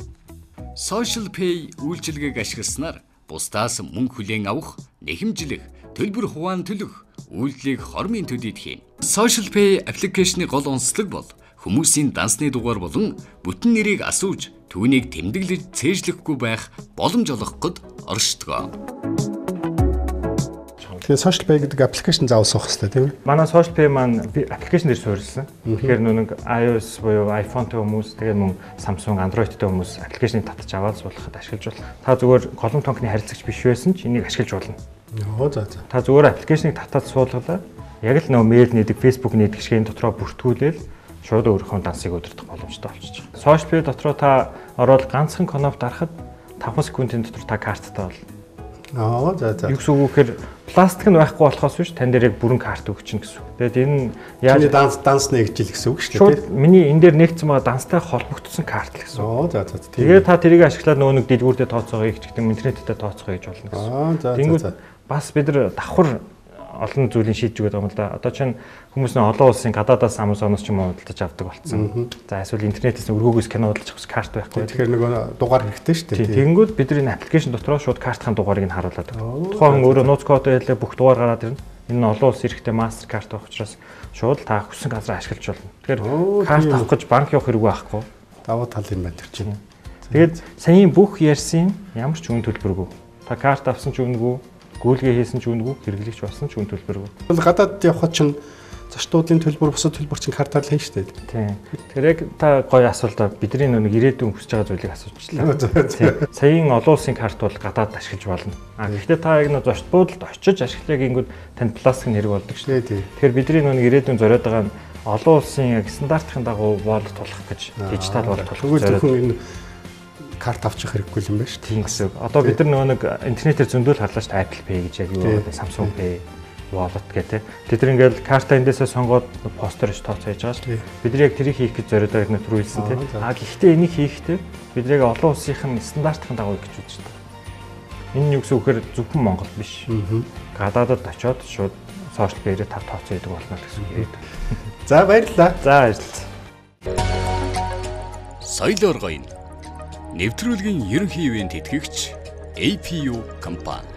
Social pay үйлчилгээг ашигласнаар бусдаас мөнгө хүлээн авах, нэхэмжлэх, төлбөр хуваан төлөх үйлдэлийг хормын төдийд хийн. Social pay аппликейшны гол онцлог бол хүмүүсийн дансны дугаар болон бүтэн нэрийг асууж түүнийг тэмдэглэж цээжлэхгүй байх боломж олгоход оршдог. Тэгээ social pay гэдэг аппликейшн заавал суух хэрэгтэй тийм ээ. Манай social pay маань аппликейшн дээр суурилсан. Тэгэхээр нэг iOS буюу iPhone-тэй хүмүүс тэгээ мөн Samsung, Android-тэй хүмүүс аппликейшнийг татаж аваад суулгахад ашиглаж болно. Та зүгээр голомт банкны харилцагч биш байсан ч энийг ашиглаж болно. Йоо за за. Та зүгээр аппликейшнийг татаад суулгалаа. Яг л нөө мэйл нээдэг, Facebook нээдэг шиг энэ дотроо бүртгүүлээл шууд өөрийнхөө дансыг удирдах боломжтой болчихж байгаа. Social pay дотроо та ороод ганцхан коноп дарахад 5 секундын дотор та карттай бол. Аа за за. Юу гэсэн үг гэхээр пластик нь байхгүй болохоос биш тань дээр яг бүрэн карт өгчин гэсэн үг. Тэгээд энэ Яаж яаж данс данс нэг жил гэсэн үг шүү дээ миний энэ дээр нэгдсэн байгаа данстай холбогдсон карт л гэсэн. Оо за за. Тэгээд та тэрийг ашиглаад нөгөө нэг дэлгүүрдээ тооцоогоо их ч гэдэг интернеттэй тооцоогоо хийж болно гэсэн. Аа за за. бас бид нар давхар олон зүйлийг шийдэж өгöd байгаа юм л да. Одоо чинь хүмүүс нөө олон улсын гадаадаас Amazon-оос ч юм уу худалдаж авдаг болцсон. За эсвэл интернетээс өргөөгөөс кино худалдаж авах карт байхгүй. Тэгэхээр нөгөө дугаар хэрэгтэй шүү дээ. Тэгэнгүүт бид энэ аппликейшн дотроо шууд картын дугаарыг нь харуулдаг. Тухайн хүн өөрөө нууц код байлаа бүх дугаар гараад ирнэ. Энэ нь олон улс эрэхтэй мастер карт байх учраас шууд та хүссэн газар ашиглаж болно. Тэгэхээр карт авах гэж банк явах хэрэггүй байхгүй. Давуу тал юм байна тэр чинь. Тэгээд саяын бүх ярьсан ямар ч үн төлбөргүй. Та карт авсан ч үнэгүй, гүйлгээ хийсэн ч үнэгүй, хэрэглэгч болсон ч үн төлбөргүй. Бол гадаад явхад чинь зочдуудын төлбөр бусад төлбөр чинь картаар л хийн дээ. Тийм. Тэгэхээр яг та гоё асуулт бидний нэг ирээдүйн хүсэж байгаа зүйлийг асуучихлаа. Саяын олон улсын карт бол гадаад ашиглаж болно. А гэхдээ та яг нэг зочд буудалд очиж ашиглая гингүүд танд пластик нэрэг болдог тий. Тэгэхээр бидний нэг ирээдүйн зориод байгаа нь олон улсын яг стандартын дагуу wallet тулах гэж дижитал wallet тулах. Тэгвэл зориод- зөвхөн энэ карт авчих хэрэггүй юм байна шүү. Тийм гэсэн. Одоо бид нар нөгөө нэг интернетээр зөндөл харлаа шүү Apple Pay гэж яг юу гэдэг Samsung Pay wallet гэдэг. Тэд нар ингээл карта эндээсээ сонгоод постэр ш тооцоож байгаа шүү. Бид нар яг тэрийг хийх гэж нөтрүү хэлсэн Аа, тийм. за. А гэхдээ энийг хийхдээ бид нар яг олон улсынхын стандартын дагуу гэж үзэж байна. Энэ нь юу гэсэн вэ? Зөвхөн Монгол биш. Гадаадад очиод шууд сошиал пэйрээ тав тооцоо хийдэг болно гэсэн үг яриад. байна. За баярлалаа. За баярлалаа. Соёл оргойн нэвтрүүлгийн ерөнхий ивент тэтгэгч APU компани.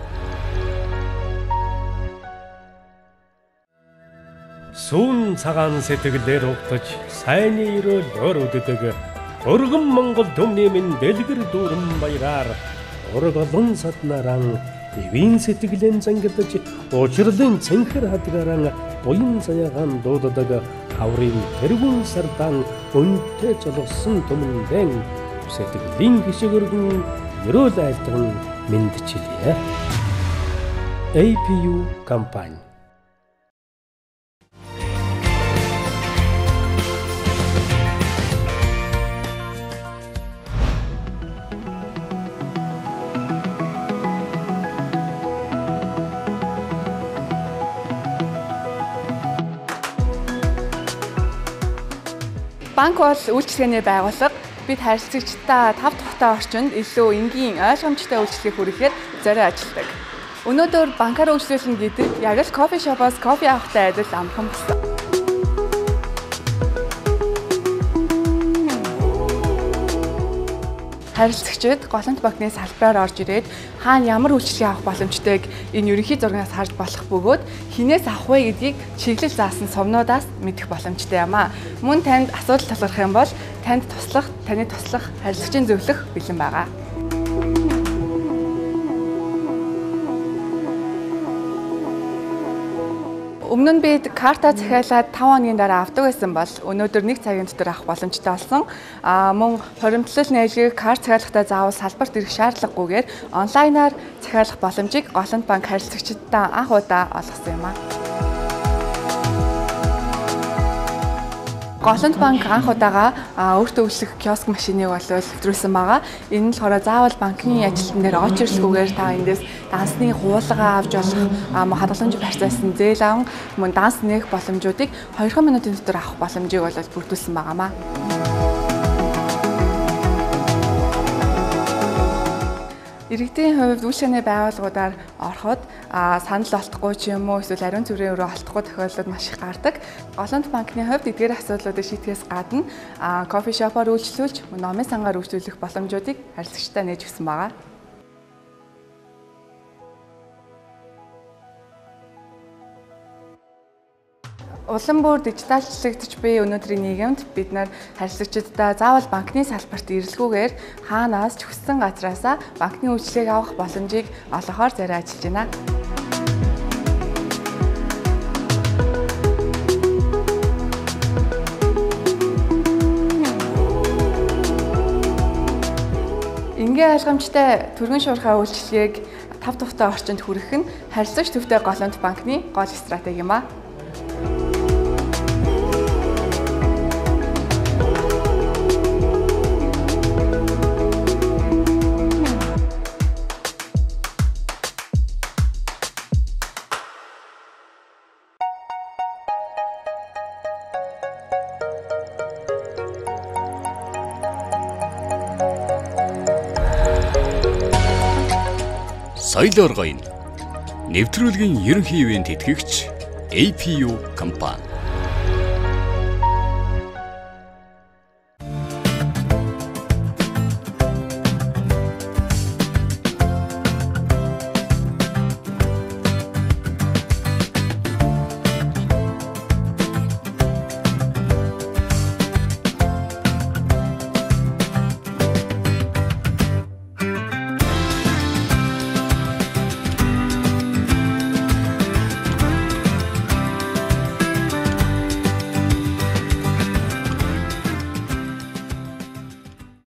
Сүүн цагаан сэтгэлээр угтаж сайнны өрөөл өрөвддөг өргөн Монгол төмний минь дэлгэр дүүрэн баяраар ургалан саднаран ивэн сэтгэлэн зангидаж уучрлын цэнхэр хадгаран буян заягаан дууддаг. Хаврын тэргүүн сардан өнтэй золгосон төмөндэн сэтгэлийн гişиг өргөн өрөөл айлтган мэдчилээ. APU компани Банк бол үйлчлэгээний байгууллага. Бид харилцагчдаа тав тухтай орчинд илүү энгийн ойлгомжтой үйлчлэгийг хүргэхээр зорио ажилладаг. Өнөөдөр банкаар үйлчлүүлнэ гэдэг яг л кофе шопоос кофе авахтай адил амхан болсон. Харилцагчид голомт банкны салбараар орж ирээд хаана ямар үйлчлэгээ авах боломжтойг энэ ерөнхий зургаас харж болох бөгөөд хинээс авах вэ гэдгийг чиглэл заасан сумнуудаас мэдэх боломжтой юм аа. Мөн танд асуудал тулгарх юм бол танд туслах, таны туслах харилцагчийн зөвлөх бэлэн байгаа. Өмнө нь бид карта захиалаад 5 хоногийн дараа авдаг байсан бол өнөөдөр 1 цагийн дотор авах боломжтой болсон. Аа мөн хоримтлал нээлгийг карт захиалгахдаа заавал салбарт ирэх шаардлагагүйгээр онлайнаар захиалах боломжийг Голланд банк харилцагчдаа анх удаа олгосон юм аа. Голланд банк анх удаага өөртөө үйлчлэх киоск машиныг бол нэвтрүүлсэн байгаа. Энэ нь болохоор заавал банкны ажилтан дээр очирлгүйгээр та эндээс дансны хуулгаа авч болох хадгаламж барьцаасан зээл аван мөн данс нээх боломжуудыг 2 минутын дотор авах боломжийг бол бүрдүүлсэн байгаамаа. Иргэдийн хувьд үйлчлэгээний байгууллагуудаар ороход санал олдохгүй ч юм уу эсвэл ариун зүрийн өрөө олдохгүй тохиолдлууд маш их гардаг. Голланд банкны хувьд эдгээр асуудлуудыг шийдэхээс гадна кофе шопоор үйлчлүүлж, номын сангаар үйлчлүүлэх боломжуудыг харилцагчдаа нээж өгсөн байгаа. Улам бүр дижиталчлагдж буй өнөөдрийн нийгэмд бид нар харилцагчдаа заавал банкны салбарт ирэлгүйгээр хаанаас ч хүссэн газраасаа банкны үйлчлэгийг авах боломжийг олгохоор зорио ажиллаж байна. Ингээ ойлгомжтой төргөн шуурхай үйлчлэгийг тав тухтай орчинд хүргэх нь харилцагч төвтэй голланд банкны гол стратеги юм а. Соёл оргойн нэвтрүүлгийн ерөнхий ивент тэтгэгч APU компани